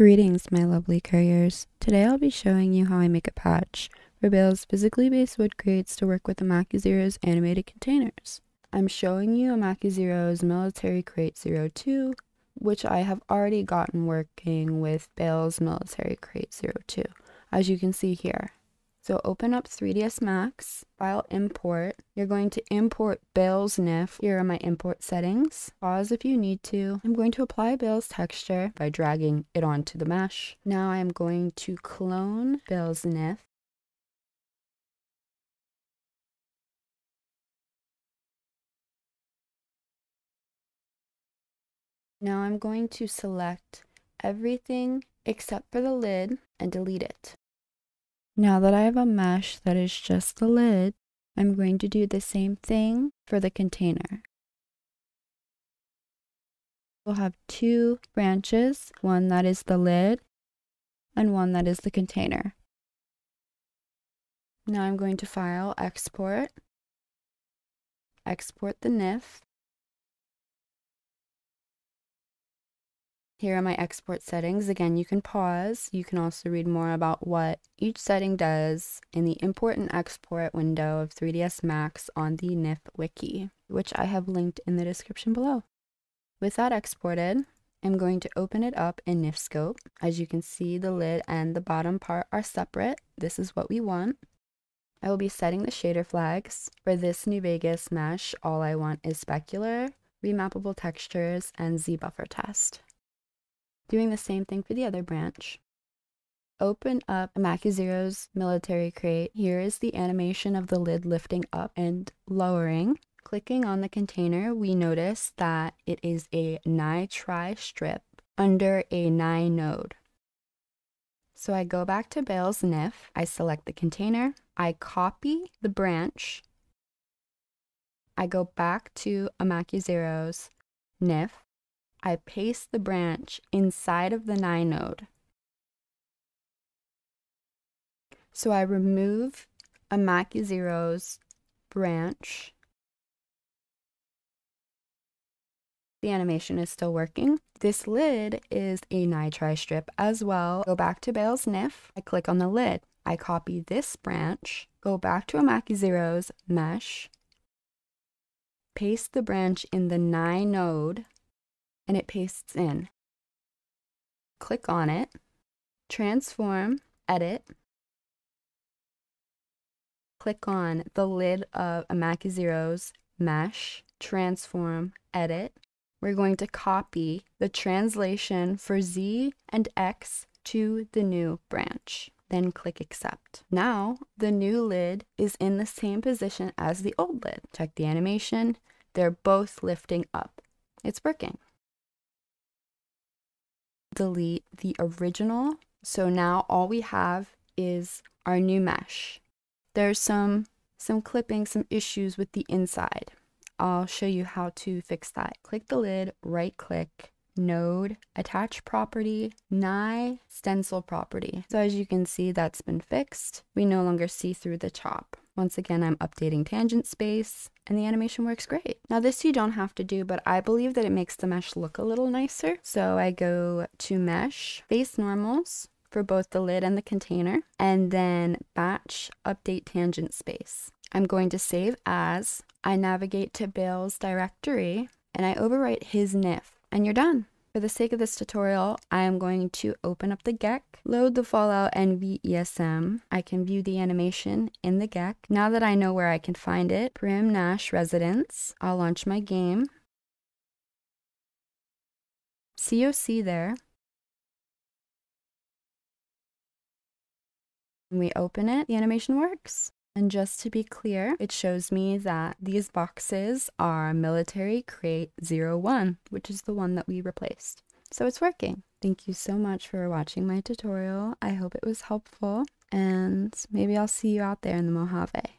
Greetings, my lovely couriers. Today I'll be showing you how I make a patch for Bale's physically based wood crates to work with the Zero's animated containers. I'm showing you a Zero's Military Crate 02, which I have already gotten working with Bale's Military Crate 02, as you can see here. So open up 3ds Max, file import. You're going to import Bale's NIF. Here are my import settings. Pause if you need to. I'm going to apply Bale's texture by dragging it onto the mesh. Now I'm going to clone Bale's NIF. Now I'm going to select everything except for the lid and delete it. Now that I have a mesh that is just the lid, I'm going to do the same thing for the container. We'll have two branches, one that is the lid and one that is the container. Now I'm going to file export, export the NIF, Here are my export settings. Again, you can pause. You can also read more about what each setting does in the import and export window of 3ds Max on the NIF wiki, which I have linked in the description below. With that exported, I'm going to open it up in NifSkope. As you can see, the lid and the bottom part are separate. This is what we want. I will be setting the shader flags. For this New Vegas mesh, all I want is specular, remappable textures, and Z-buffer test. Doing the same thing for the other branch. Open up Zero's military crate. Here is the animation of the lid lifting up and lowering. Clicking on the container, we notice that it is a NiTriStrip under a NiNode. So I go back to Bale's NIF, I select the container, I copy the branch, I go back to Zero's NIF, I paste the branch inside of the NiNode. So I remove a Zero's branch. The animation is still working. This lid is a NiTriStrip as well. Go back to Bale's NIF. I click on the lid. I copy this branch, go back to a Zero's mesh, paste the branch in the NiNode, and it pastes in. Click on it, transform, edit, click on the lid of a Zero's mesh, transform, edit. We're going to copy the translation for Z and X to the new branch. Then click accept. Now the new lid is in the same position as the old lid. Check the animation. They're both lifting up. It's working delete the original. So now all we have is our new mesh. There's some, some clipping, some issues with the inside. I'll show you how to fix that. Click the lid, right click, node, attach property, NiStencilProperty. So as you can see, that's been fixed. We no longer see through the top. Once again, I'm updating tangent space and the animation works great. Now this you don't have to do, but I believe that it makes the mesh look a little nicer. So I go to mesh, face normals for both the lid and the container, and then batch update tangent space. I'm going to save as, I navigate to Bill's directory, and I overwrite his NIF, and you're done. For the sake of this tutorial, I am going to open up the GECK, load the FalloutNV.esm. I can view the animation in the GECK. Now that I know where I can find it, Primm Nash Residence, I'll launch my game. COC there. When we open it, the animation works. And just to be clear, it shows me that these boxes are military crate 01, which is the one that we replaced. So it's working. Thank you so much for watching my tutorial. I hope it was helpful and maybe I'll see you out there in the Mojave.